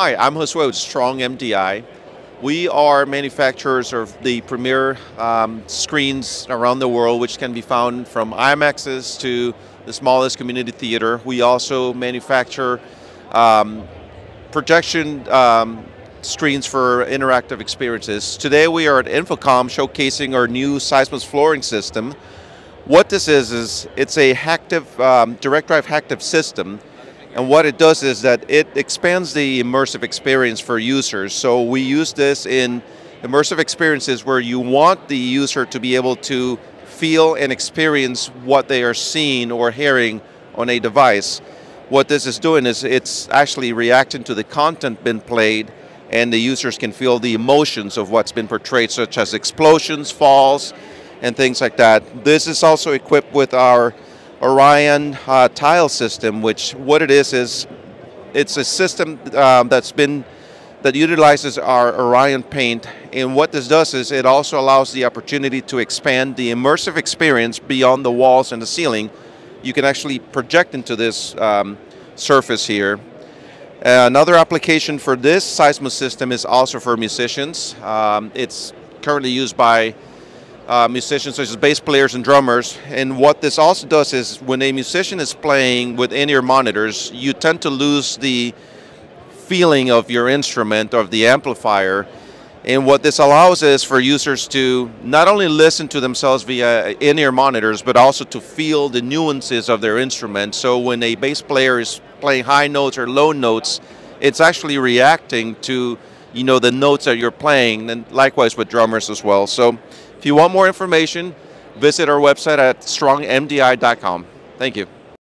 Hi, I'm Josue with Strong MDI. We are manufacturers of the premier um, screens around the world, which can be found from IMAXs to the smallest community theater. We also manufacture um, projection um, screens for interactive experiences. Today we are at InfoComm showcasing our new Seismos flooring system. What this is, is it's a haptic, um, direct drive haptic system and what it does is that it expands the immersive experience for users. So we use this in immersive experiences where you want the user to be able to feel and experience what they are seeing or hearing on a device. What this is doing is it's actually reacting to the content being played and the users can feel the emotions of what's been portrayed such as explosions, falls, and things like that. This is also equipped with our Orion uh, tile system, which what it is is it's a system um, that's been that utilizes our Orion paint and what this does is it also allows the opportunity to expand the immersive experience beyond the walls and the ceiling. You can actually project into this um, surface here. Uh, another application for this Seismos system is also for musicians. Um, it's currently used by uh, musicians such as bass players and drummers. And what this also does is when a musician is playing with in-ear monitors, you tend to lose the feeling of your instrument, of the amplifier. And what this allows is for users to not only listen to themselves via in-ear monitors, but also to feel the nuances of their instrument. So when a bass player is playing high notes or low notes, it's actually reacting to you know the notes that you're playing, and likewise with drummers as well. So if you want more information, visit our website at strongmdi.com. Thank you.